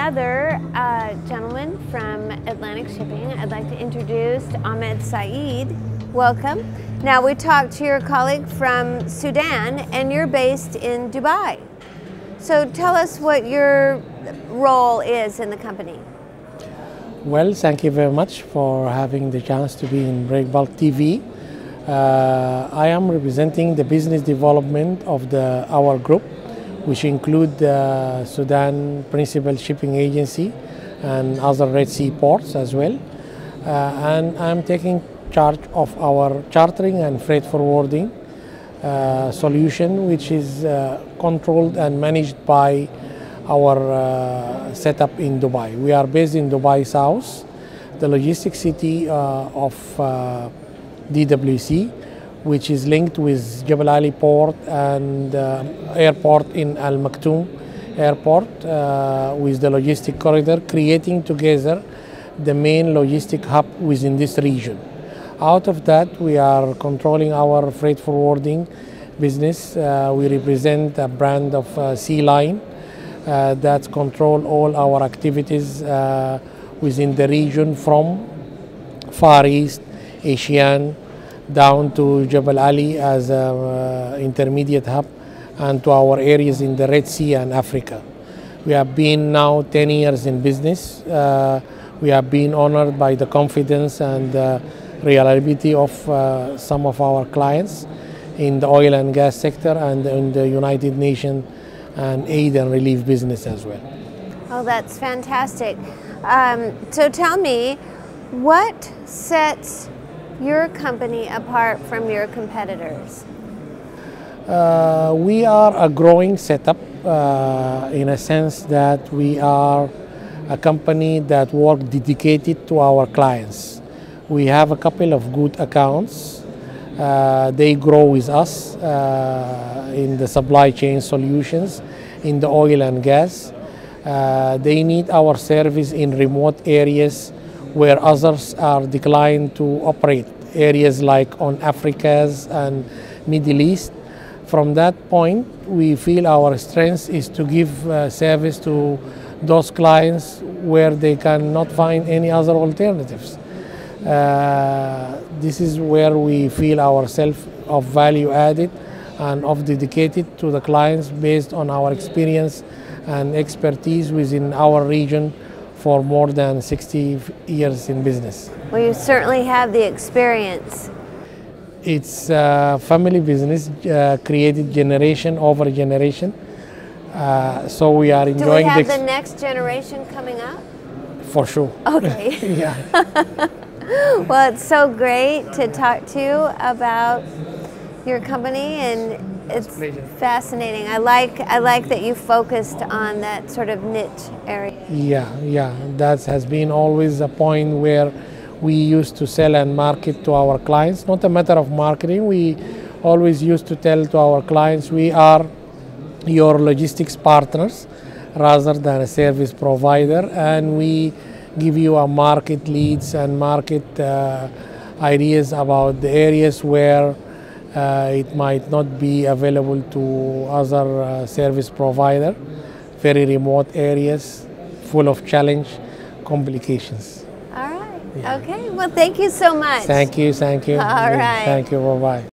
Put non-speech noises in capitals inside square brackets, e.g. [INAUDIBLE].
another uh, gentleman from Atlantic Shipping. I'd like to introduce Ahmed Saeed. Welcome. Now, we talked to your colleague from Sudan, and you're based in Dubai. So, tell us what your role is in the company. Well, thank you very much for having the chance to be in Breakbulk TV. Uh, I am representing the business development of the our group which include the Sudan Principal Shipping Agency and other Red Sea ports as well. Uh, and I'm taking charge of our chartering and freight forwarding uh, solution, which is uh, controlled and managed by our uh, setup in Dubai. We are based in Dubai South, the logistic city uh, of uh, DWC, which is linked with Jebel Ali Port and uh, airport in Al Maktoum Airport with the logistic corridor, creating together the main logistic hub within this region. Out of that, we are controlling our freight forwarding business. Uh, we represent a brand of uh, Sea Line uh, that control all our activities uh, within the region from Far East, Asian, down to Jebel Ali as an intermediate hub and to our areas in the Red Sea and Africa. We have been now 10 years in business. Uh, we have been honored by the confidence and uh, reliability of uh, some of our clients in the oil and gas sector and in the United Nations and aid and relief business as well. Oh, that's fantastic. Um, so tell me, what sets your company apart from your competitors? Uh, we are a growing setup uh, in a sense that we are a company that work dedicated to our clients. We have a couple of good accounts. Uh, they grow with us uh, in the supply chain solutions, in the oil and gas. Uh, they need our service in remote areas where others are declined to operate, areas like on Africa's and Middle East. From that point, we feel our strength is to give uh, service to those clients where they cannot find any other alternatives. Uh, this is where we feel ourselves of value added and of dedicated to the clients based on our experience and expertise within our region for more than 60 years in business. Well, you certainly have the experience. It's a family business uh, created generation over generation. Uh, so we are enjoying Do we have the, the next generation coming up? For sure. Okay. [LAUGHS] [LAUGHS] yeah. well, it's so great to talk to you about your company and it's fascinating. I like I like that you focused on that sort of niche area. Yeah, yeah. That has been always a point where we used to sell and market to our clients. Not a matter of marketing. We always used to tell to our clients we are your logistics partners rather than a service provider and we give you a market leads and market uh, ideas about the areas where uh, it might not be available to other uh, service provider, very remote areas full of challenge, complications. All right. Yeah. Okay. Well, thank you so much. Thank you. Thank you. All right. Thank you. Bye bye.